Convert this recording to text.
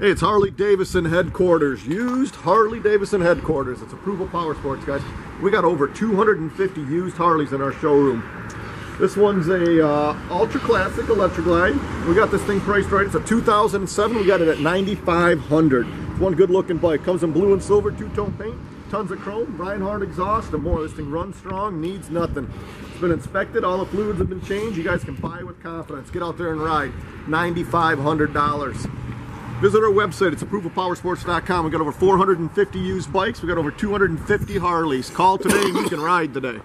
Hey, it's Harley Davidson headquarters. Used Harley Davidson headquarters. It's Approval Power Sports, guys. We got over 250 used Harleys in our showroom. This one's a uh, ultra classic Electra Glide. We got this thing priced right. It's a 2007. We got it at 9,500. It's one good looking bike. Comes in blue and silver, two tone paint, tons of chrome, Rinehart exhaust, and more. This thing runs strong, needs nothing. It's been inspected. All the fluids have been changed. You guys can buy with confidence. Get out there and ride. $9,500. Visit our website. It's approvalpowersports.com. We've got over 450 used bikes. We've got over 250 Harleys. Call today and you can ride today.